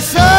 Listen.